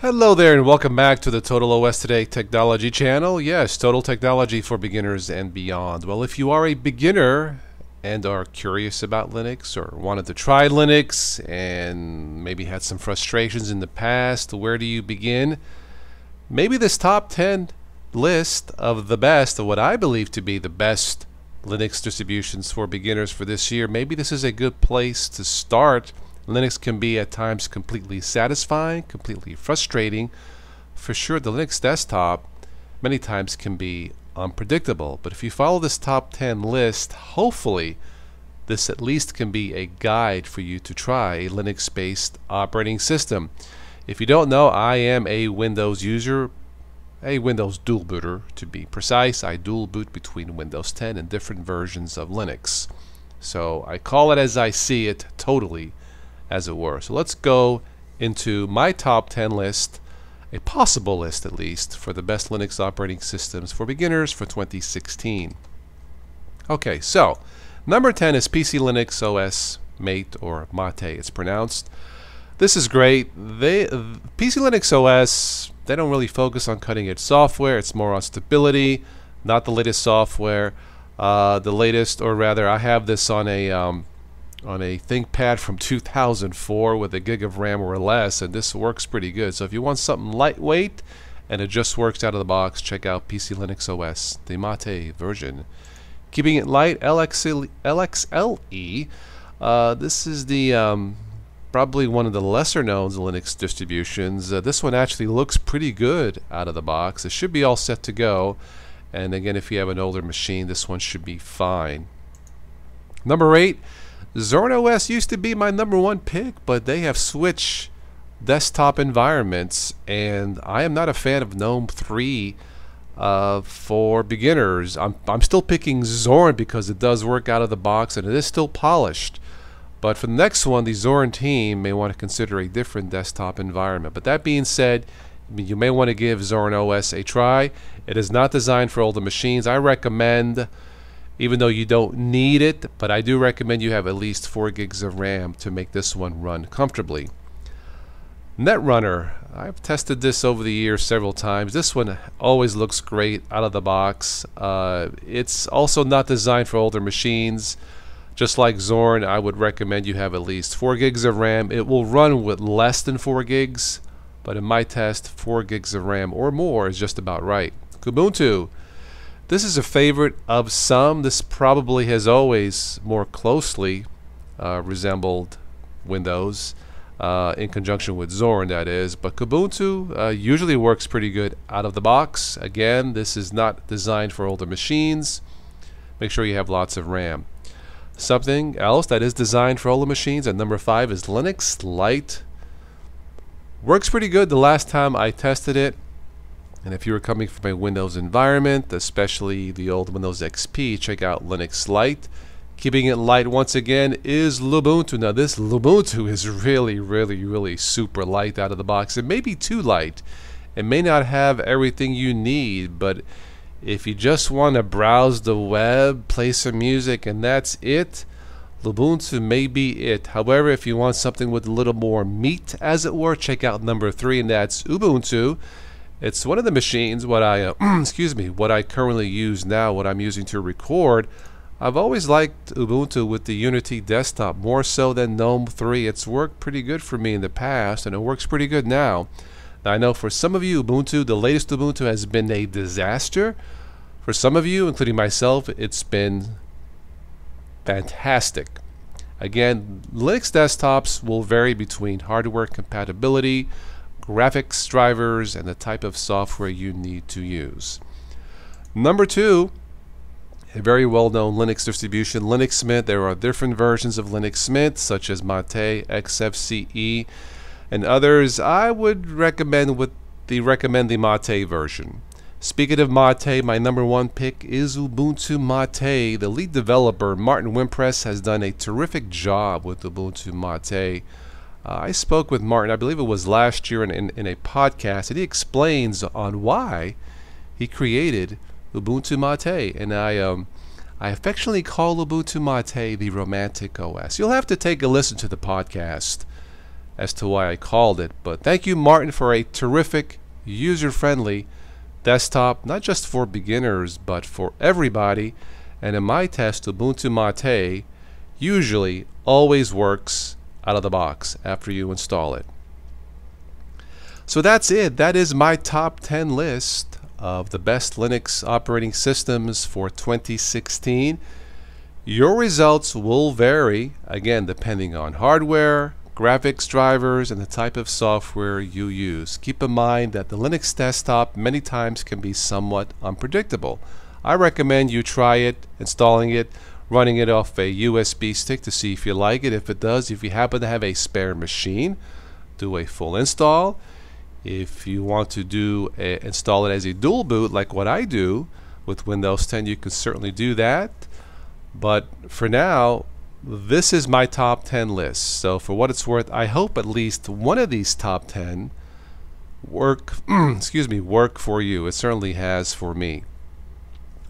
Hello there, and welcome back to the Total OS Today Technology channel. Yes, total technology for beginners and beyond. Well, if you are a beginner and are curious about Linux or wanted to try Linux and maybe had some frustrations in the past, where do you begin? Maybe this top 10 list of the best, of what I believe to be the best Linux distributions for beginners for this year, maybe this is a good place to start Linux can be at times completely satisfying, completely frustrating. For sure, the Linux desktop many times can be unpredictable. But if you follow this top 10 list, hopefully this at least can be a guide for you to try a Linux based operating system. If you don't know, I am a Windows user, a Windows dual booter to be precise. I dual boot between Windows 10 and different versions of Linux. So I call it as I see it totally as it were. So let's go into my top 10 list, a possible list at least, for the best Linux operating systems for beginners for 2016. Okay, so number 10 is PC Linux OS Mate or Mate, it's pronounced. This is great. They PC Linux OS, they don't really focus on cutting edge software, it's more on stability, not the latest software. Uh, the latest, or rather, I have this on a um, on a ThinkPad from 2004 with a gig of RAM or less, and this works pretty good. So if you want something lightweight and it just works out of the box, check out PC Linux OS, the Mate version. Keeping it light, LXLE. LXLE uh, this is the um, probably one of the lesser known Linux distributions. Uh, this one actually looks pretty good out of the box. It should be all set to go. And again, if you have an older machine, this one should be fine. Number eight Zorin OS used to be my number one pick, but they have switched desktop environments, and I am not a fan of GNOME 3 uh, for beginners. I'm, I'm still picking Zorin because it does work out of the box and it is still polished. But for the next one, the Zorin team may want to consider a different desktop environment. But that being said, you may want to give Zorin OS a try. It is not designed for older machines. I recommend even though you don't need it, but I do recommend you have at least 4 gigs of RAM to make this one run comfortably. Netrunner, I've tested this over the years several times. This one always looks great out of the box. Uh, it's also not designed for older machines. Just like Zorin, I would recommend you have at least 4 gigs of RAM. It will run with less than 4 gigs, but in my test, 4 gigs of RAM or more is just about right. Kubuntu, this is a favorite of some. This probably has always more closely uh, resembled Windows uh, in conjunction with Zorin, that is. But Kubuntu uh, usually works pretty good out of the box. Again, this is not designed for older machines. Make sure you have lots of RAM. Something else that is designed for older machines at number five is Linux Lite. Works pretty good the last time I tested it. And if you were coming from a Windows environment, especially the old Windows XP, check out Linux Lite. Keeping it light once again is Lubuntu. Now this Lubuntu is really, really, really super light out of the box. It may be too light. It may not have everything you need, but if you just want to browse the web, play some music, and that's it, Lubuntu may be it. However, if you want something with a little more meat, as it were, check out number three, and that's Ubuntu. It's one of the machines what I uh, excuse me what I currently use now what I'm using to record. I've always liked Ubuntu with the Unity desktop more so than GNOME 3. It's worked pretty good for me in the past and it works pretty good now. now. I know for some of you Ubuntu, the latest Ubuntu has been a disaster. For some of you, including myself, it's been fantastic. Again, Linux desktops will vary between hardware compatibility, graphics drivers, and the type of software you need to use. Number two, a very well-known Linux distribution, Linux Mint. There are different versions of Linux Mint, such as Mate, XFCE, and others. I would recommend with the recommend the Mate version. Speaking of Mate, my number one pick is Ubuntu Mate. The lead developer, Martin Wimpress, has done a terrific job with Ubuntu Mate. Uh, I spoke with Martin, I believe it was last year in, in, in, a podcast, and he explains on why he created Ubuntu Mate. And I, um, I affectionately call Ubuntu Mate the romantic OS. You'll have to take a listen to the podcast as to why I called it. But thank you, Martin, for a terrific, user friendly desktop, not just for beginners, but for everybody. And in my test, Ubuntu Mate usually always works out of the box after you install it. So that's it. That is my top 10 list of the best Linux operating systems for 2016. Your results will vary, again, depending on hardware, graphics drivers, and the type of software you use. Keep in mind that the Linux desktop many times can be somewhat unpredictable. I recommend you try it, installing it, running it off a USB stick to see if you like it. If it does, if you happen to have a spare machine, do a full install. If you want to do a, install it as a dual boot like what I do with Windows 10, you can certainly do that. But for now, this is my top 10 list. So for what it's worth, I hope at least one of these top 10 work excuse me, work for you. It certainly has for me.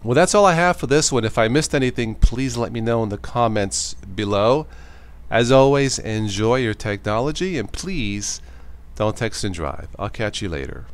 Well, that's all I have for this one. If I missed anything, please let me know in the comments below. As always, enjoy your technology and please don't text and drive. I'll catch you later.